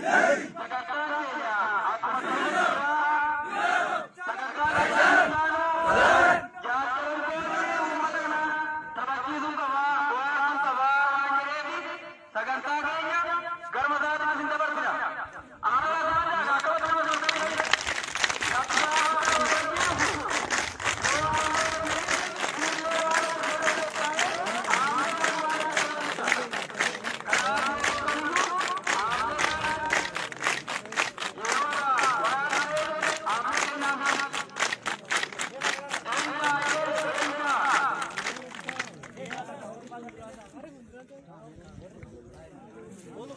Yeah.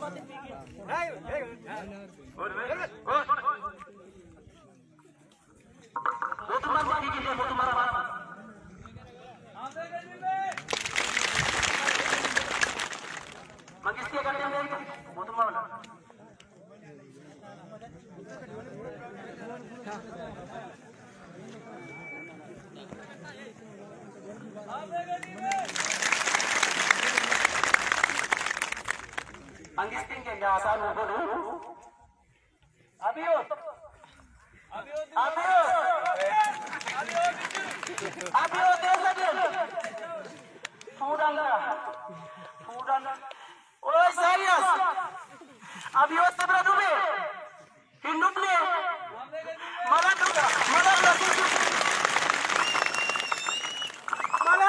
Wala. Mangistiin keenya haasaa nuu godhu. Abiyyoot! Abiyyoot! Abiyyoot eessa deemtu? Fuudhaan gara. Fuudhaan. Oo Isaayyaas! Abiyyoot bira dhufe! Hin dhufne! Mala dhuga! Mala dhuga! Mala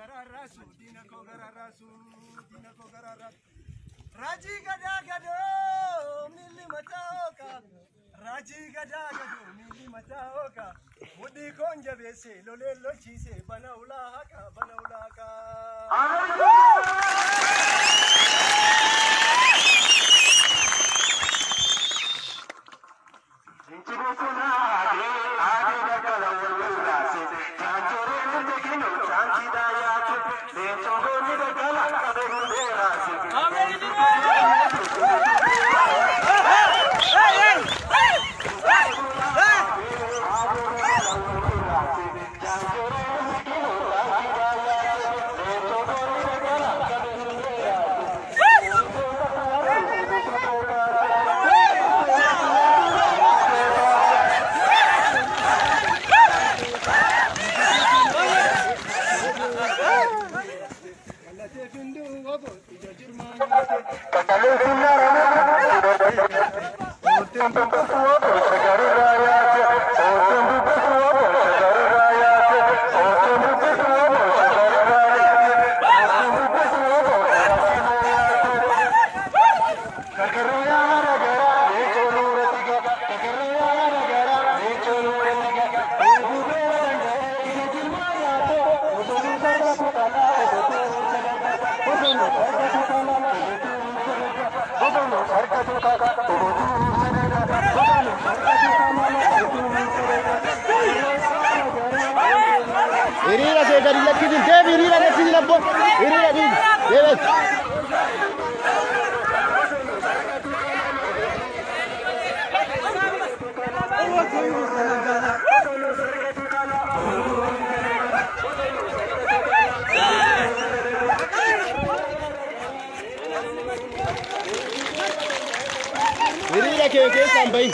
gararraasu diina koo gararraasu diina koo gararraasu raajii gadaa gadoo miilli mataa hooka raajii gadaa gadoo miilli mataa hooka mudhii koon jabeesse loleen lolchiise bana ulaa haqa bana ulaa haqa. ¡Gracias! Bahi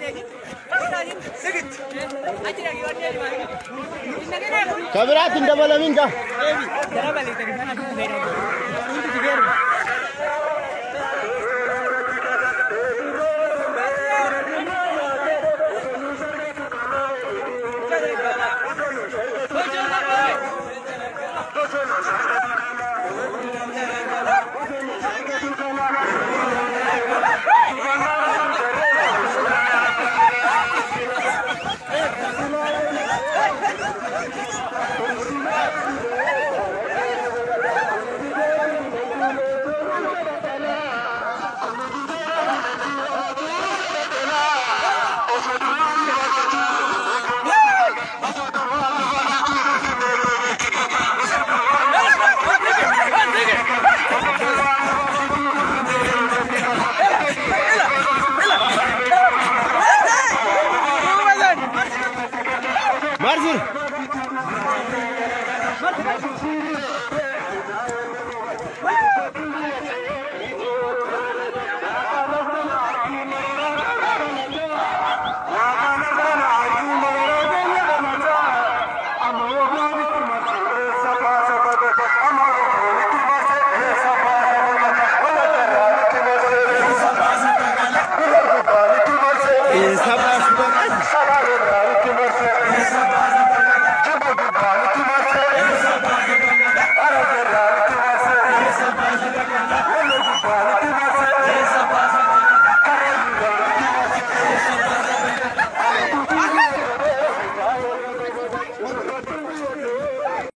ka Kabiratin da balamin ka.